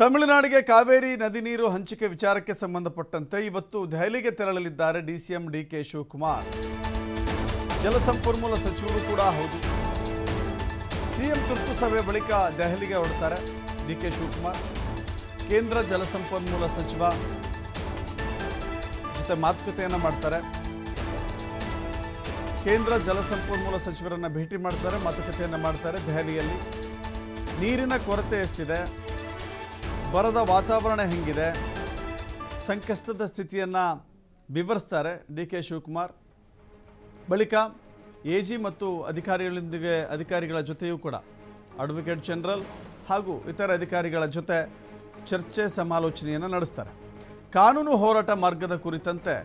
ತಮಿಳುನಾಡಿಗೆ ಕಾವೇರಿ ನದಿ ನೀರು ಹಂಚಿಕೆ ವಿಚಾರಕ್ಕೆ ಸಂಬಂಧಪಟ್ಟಂತೆ ಇವತ್ತು ದೆಹಲಿಗೆ ತೆರಳಲಿದ್ದಾರೆ ಡಿಸಿಎಂ ಡಿಕೆ ಶಿವಕುಮಾರ್. ಜಲಸಂಪನ್ಮೂಲ ಸಚಿವರು ಕೂಡ ಹೌದು. ಸಿಎಂ ತುರ್ತು ಸಭೆ ಬಳಿಕ ದೆಹಲಿಗೆ ಹೊರಡ್ತಾರೆ ಡಿಕೆ ಶಿವಕುಮಾರ್. ಕೇಂದ್ರ ಜಲಸಂಪನ್ಮೂಲ ಸಚಿವ ಜೊತೆ ಮಾತುಕತೆಯನ್ನು ಮಾಡ್ತಾರೆ. ಕೇಂದ್ರ ಜಲಸಂಪನ್ಮೂಲ ಸಚಿವರನ್ನು ಭೇಟಿ ಮಾಡ್ತಾರೆ, ಮಾತುಕತೆಯನ್ನು ಮಾಡ್ತಾರೆ ದೆಹಲಿಯಲ್ಲಿ. ನೀರಿನ ಕೊರತೆ ಎಷ್ಟಿದೆ? ಬರದ ವಾತಾವರಣ ಹೆಂಗಿದೆ? ಸಂಕಷ್ಟದ ಸ್ಥಿತಿಯನ್ನು ವಿವರಿಸ್ತಾರೆ ಡಿ ಕೆ ಶಿವಕುಮಾರ್. ಬಳಿಕ ಎ ಜಿ ಮತ್ತು ಅಧಿಕಾರಿಗಳೊಂದಿಗೆ ಅಧಿಕಾರಿಗಳ ಜೊತೆಯೂ ಕೂಡ ಅಡ್ವೊಕೇಟ್ ಜನರಲ್ ಹಾಗೂ ಇತರ ಅಧಿಕಾರಿಗಳ ಜೊತೆ ಚರ್ಚೆ ಸಮಾಲೋಚನೆಯನ್ನು ನಡೆಸ್ತಾರೆ. ಕಾನೂನು ಹೋರಾಟ ಮಾರ್ಗದ ಕುರಿತಂತೆ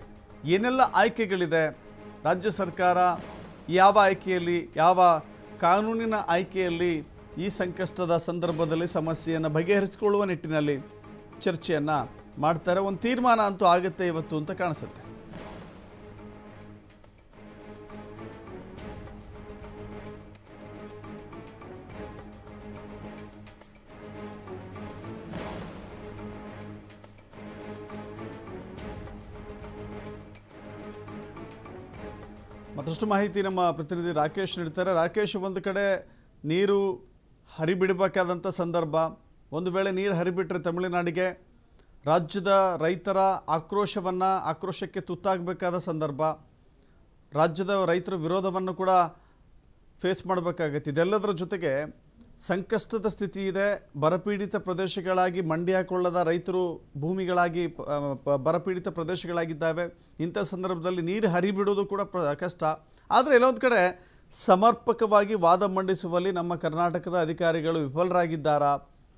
ಏನೆಲ್ಲ ಆಯ್ಕೆಗಳಿದೆ? ರಾಜ್ಯ ಸರ್ಕಾರ ಯಾವ ಆಯ್ಕೆಯಲ್ಲಿ, ಯಾವ ಕಾನೂನಿನ ಆಯ್ಕೆಯಲ್ಲಿ ಈ ಸಂಕಷ್ಟದ ಸಂದರ್ಭದಲ್ಲಿ ಸಮಸ್ಯೆಯನ್ನು ಬಗೆಹರಿಸಿಕೊಳ್ಳುವ ನಿಟ್ಟಿನಲ್ಲಿ ಚರ್ಚೆಯನ್ನು ಮಾಡ್ತಾರೆ. ಒಂದು ತೀರ್ಮಾನ ಅಂತೂ ಆಗುತ್ತೆ ಇವತ್ತು ಅಂತ ಕಾಣಿಸುತ್ತೆ. ಮತ್ತಷ್ಟು ಮಾಹಿತಿ ನಮ್ಮ ಪ್ರತಿನಿಧಿ ರಾಕೇಶ್ ನೀಡ್ತಾರೆ. ರಾಕೇಶ್, ಒಂದು ಕಡೆ ನೀರು ಹರಿಬಿಡಬೇಕಾದಂಥ ಸಂದರ್ಭ. ಒಂದು ವೇಳೆ ನೀರು ಹರಿಬಿಟ್ರೆ ತಮಿಳುನಾಡಿಗೆ ರಾಜ್ಯದ ರೈತರ ಆಕ್ರೋಶವನ್ನು ಆಕ್ರೋಶಕ್ಕೆ ತುತ್ತಾಗಬೇಕಾದ ಸಂದರ್ಭ. ರಾಜ್ಯದ ರೈತರ ವಿರೋಧವನ್ನು ಕೂಡ ಫೇಸ್ ಮಾಡಬೇಕಾಗತ್ತೆ. ಇದೆಲ್ಲದರ ಜೊತೆಗೆ ಸಂಕಷ್ಟದ ಸ್ಥಿತಿ ಇದೆ. ಬರಪೀಡಿತ ಪ್ರದೇಶಗಳಾಗಿ ಮಂಡಿ ಹಾಕೊಳ್ಳದ ರೈತರು ಭೂಮಿಗಳಾಗಿ ಬರಪೀಡಿತ ಪ್ರದೇಶಗಳಾಗಿದ್ದಾವೆ. ಇಂಥ ಸಂದರ್ಭದಲ್ಲಿ ನೀರು ಹರಿಬಿಡೋದು ಕೂಡ ಕಷ್ಟ. ಆದರೆ ಎಲ್ಲೊಂದು ಕಡೆ ಸಮರ್ಪಕವಾಗಿ ವಾದ ಮಂಡಿಸುವಲ್ಲಿ ನಮ್ಮ ಕರ್ನಾಟಕದ ಅಧಿಕಾರಿಗಳು ವಿಫಲರಾಗಿದ್ದಾರಾ?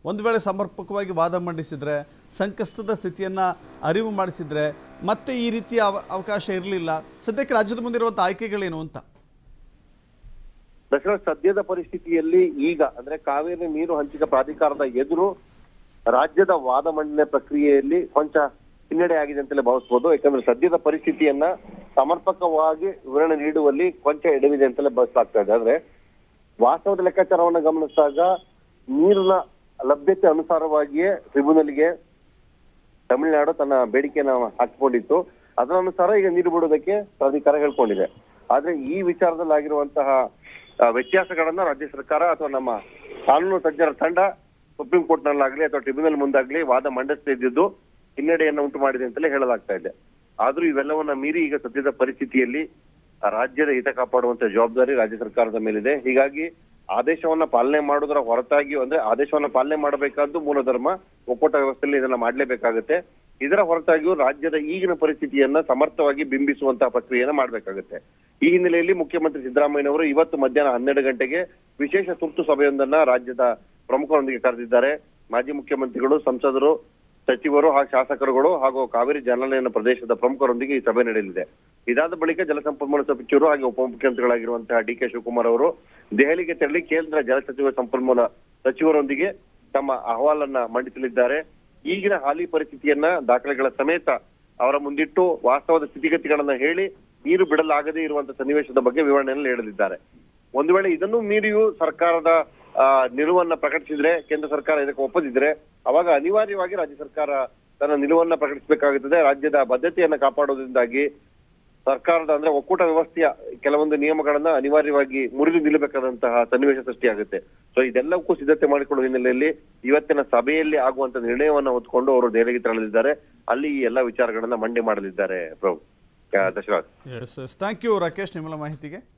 ಒಂದು ವೇಳೆ ಸಮರ್ಪಕವಾಗಿ ವಾದ ಮಂಡಿಸಿದರೆ, ಸಂಕಷ್ಟದ ಸ್ಥಿತಿಯನ್ನು ಅರಿವು ಮಾಡಿಸಿದರೆ ಮತ್ತೆ ಈ ರೀತಿಯ ಅವ, ಅವಕಾಶ ಇರಲಿಲ್ಲ. ಸದ್ಯಕ್ಕೆ ರಾಜ್ಯದ ಮುಂದಿರುವಂಥ ಆಯ್ಕೆಗಳೇನು ಅಂತ? ದಕ್ಷಿಣ ಸದ್ಯದ ಪರಿಸ್ಥಿತಿಯಲ್ಲಿ ಈಗ, ಅಂದ್ರೆ ಕಾವೇರಿ ನೀರು ಹಂಚಿಕೆ ಪ್ರಾಧಿಕಾರದ ಎದುರು ರಾಜ್ಯದ ವಾದ ಮಂಡನೆ ಪ್ರಕ್ರಿಯೆಯಲ್ಲಿ ಕೊಂಚ ಹಿನ್ನಡೆ ಆಗಿದೆ ಅಂತಲೇ ಭಾವಿಸಬಹುದು ಯಾಕಂದ್ರೆ ಸದ್ಯದ ಪರಿಸ್ಥಿತಿಯನ್ನ ಸಮರ್ಪಕವಾಗಿ ವಿವರಣೆ ನೀಡುವಲ್ಲಿ ಕೊಂಚ ಎಡವಿದೆ ಅಂತಲೇ ಬಳಸಲಾಗ್ತಾ ಇದೆ. ಆದ್ರೆ ವಾಸ್ತವದ ಲೆಕ್ಕಾಚಾರವನ್ನು ಗಮನಿಸಿದಾಗ ನೀರಿನ ಲಭ್ಯತೆ ಅನುಸಾರವಾಗಿಯೇ ಟ್ರಿಬ್ಯುನಲ್ಗೆ ತಮಿಳುನಾಡು ತನ್ನ ಬೇಡಿಕೆಯನ್ನು ಹಾಕಿಕೊಂಡಿತ್ತು. ಅದರ ಅನುಸಾರ ಈಗ ನೀರು ಬಿಡೋದಕ್ಕೆ ಪ್ರಾಧಿಕಾರ ಹೇಳ್ಕೊಂಡಿದೆ. ಆದ್ರೆ ಈ ವಿಚಾರದಲ್ಲಿ ಆಗಿರುವಂತಹ ವ್ಯತ್ಯಾಸಗಳನ್ನ ರಾಜ್ಯ ಸರ್ಕಾರ ಅಥವಾ ನಮ್ಮ ಕಾನೂನು ತಜ್ಞರ ತಂಡ ಸುಪ್ರೀಂ ಕೋರ್ಟ್ ನಲ್ಲಾಗ್ಲಿ ಅಥವಾ ಟ್ರಿಬ್ಯುನಲ್ ಮುಂದಾಗ್ಲಿ ವಾದ ಮಂಡಿಸ್ತಿದ್ದು ಹಿನ್ನಡೆಯನ್ನು ಉಂಟು ಮಾಡಿದೆ ಅಂತಲೇ ಹೇಳಲಾಗ್ತಾ ಇದೆ. ಆದ್ರೂ ಇವೆಲ್ಲವನ್ನ ಮೀರಿ ಈಗ ಸದ್ಯದ ಪರಿಸ್ಥಿತಿಯಲ್ಲಿ ರಾಜ್ಯದ ಹಿತ ಕಾಪಾಡುವಂತ ಜವಾಬ್ದಾರಿ ರಾಜ್ಯ ಸರ್ಕಾರದ ಮೇಲಿದೆ. ಹೀಗಾಗಿ ಆದೇಶವನ್ನ ಪಾಲನೆ ಮಾಡೋದರ ಹೊರತಾಗಿಯೂ ಅಂದ್ರೆ ಆದೇಶವನ್ನ ಪಾಲನೆ ಮಾಡಬೇಕಾದ್ದು ಮೂಲ ಧರ್ಮ ಒಕ್ಕೂಟ ವ್ಯವಸ್ಥೆಯಲ್ಲಿ ಇದನ್ನ ಮಾಡಲೇಬೇಕಾಗುತ್ತೆ. ಇದರ ಹೊರತಾಗಿಯೂ ರಾಜ್ಯದ ಈಗಿನ ಪರಿಸ್ಥಿತಿಯನ್ನ ಸಮರ್ಥವಾಗಿ ಬಿಂಬಿಸುವಂತಹ ಪ್ರಕ್ರಿಯೆಯನ್ನ ಮಾಡಬೇಕಾಗುತ್ತೆ. ಈ ಹಿನ್ನೆಲೆಯಲ್ಲಿ ಮುಖ್ಯಮಂತ್ರಿ ಸಿದ್ದರಾಮಯ್ಯನವರು ಇವತ್ತು ಮಧ್ಯಾಹ್ನ ಹನ್ನೆರಡು ಗಂಟೆಗೆ ವಿಶೇಷ ತುರ್ತು ಸಭೆಯೊಂದನ್ನ ರಾಜ್ಯದ ಪ್ರಮುಖರೊಂದಿಗೆ ಕರೆದಿದ್ದಾರೆ. ಮಾಜಿ ಮುಖ್ಯಮಂತ್ರಿಗಳು, ಸಂಸದರು ಸಚಿವರು ಹಾಗೂ ಶಾಸಕರುಗಳು ಹಾಗೂ ಕಾವೇರಿ ಜಲಾನಯನ ಪ್ರದೇಶದ ಪ್ರಮುಖರೊಂದಿಗೆ ಈ ಸಭೆ ನಡೆಯಲಿದೆ. ಇದಾದ ಬಳಿಕ ಜಲಸಂಪನ್ಮೂಲ ಸಚಿವರು ಹಾಗೆ ಉಪಮುಖ್ಯಮಂತ್ರಿಗಳಾಗಿರುವಂತಹ ಡಿ ಕೆ ಶಿವಕುಮಾರ್ ಅವರು ದೆಹಲಿಗೆ ತೆರಳಿ ಕೇಂದ್ರ ಜಲ ಸಚಿವ ಸಂಪನ್ಮೂಲ ಸಚಿವರೊಂದಿಗೆ ತಮ್ಮ ಅಹವಾಲನ್ನ ಮಂಡಿಸಲಿದ್ದಾರೆ. ಈಗಿನ ಹಾಲಿ ಪರಿಸ್ಥಿತಿಯನ್ನ, ದಾಖಲೆಗಳ ಸಮೇತ ಅವರ ಮುಂದಿಟ್ಟು ವಾಸ್ತವದ ಸ್ಥಿತಿಗತಿಗಳನ್ನ ಹೇಳಿ ನೀರು ಬಿಡಲಾಗದೇ ಇರುವಂತಹ ಸನ್ನಿವೇಶದ ಬಗ್ಗೆ ವಿವರಣೆಯನ್ನು ನೀಡಲಿದ್ದಾರೆ. ಒಂದು ವೇಳೆ ಇದನ್ನು ಮೀರಿಯೂ ಸರ್ಕಾರದ ನಿಲುವನ್ನ ಪ್ರಕಟಿಸಿದ್ರೆ ಕೇಂದ್ರ ಸರ್ಕಾರ ಇದಕ್ಕೆ ಒಪ್ಪದಿದ್ರೆ ಅವಾಗ ಅನಿವಾರ್ಯವಾಗಿ ರಾಜ್ಯ ಸರ್ಕಾರ ತನ್ನ ನಿಲುವನ್ನ ಪ್ರಕಟಿಸಬೇಕಾಗುತ್ತದೆ. ರಾಜ್ಯದ ಬದ್ಧತೆಯನ್ನ ಕಾಪಾಡೋದ್ರಿಂದಾಗಿ ಸರ್ಕಾರದ ಅಂದ್ರೆ ಒಕ್ಕೂಟ ವ್ಯವಸ್ಥೆಯ ಕೆಲವೊಂದು ನಿಯಮಗಳನ್ನ ಅನಿವಾರ್ಯವಾಗಿ ಮುರಿದು ನಿಲ್ಲಬೇಕಾದಂತಹ ಸನ್ನಿವೇಶ ಸೃಷ್ಟಿಯಾಗುತ್ತೆ. ಸೊ ಇದೆಲ್ಲಕ್ಕೂ ಸಿದ್ಧತೆ ಮಾಡಿಕೊಳ್ಳುವ ಹಿನ್ನೆಲೆಯಲ್ಲಿ ಇವತ್ತಿನ ಸಭೆಯಲ್ಲಿ ಆಗುವಂತ ನಿರ್ಣಯವನ್ನ ಹೊತ್ಕೊಂಡು ಅವರು ದೆಹಲಿಗೆ ತೆರಳಲಿದ್ದಾರೆ. ಅಲ್ಲಿ ಈ ಎಲ್ಲಾ ವಿಚಾರಗಳನ್ನ ಮಂಡನೆ ಮಾಡಲಿದ್ದಾರೆ ಪ್ರಭು ದಶರಥ್. ಥ್ಯಾಂಕ್ ಯು ರಾಕೇಶ್ ನಿಮ್ಮ ಮಾಹಿತಿಗೆ.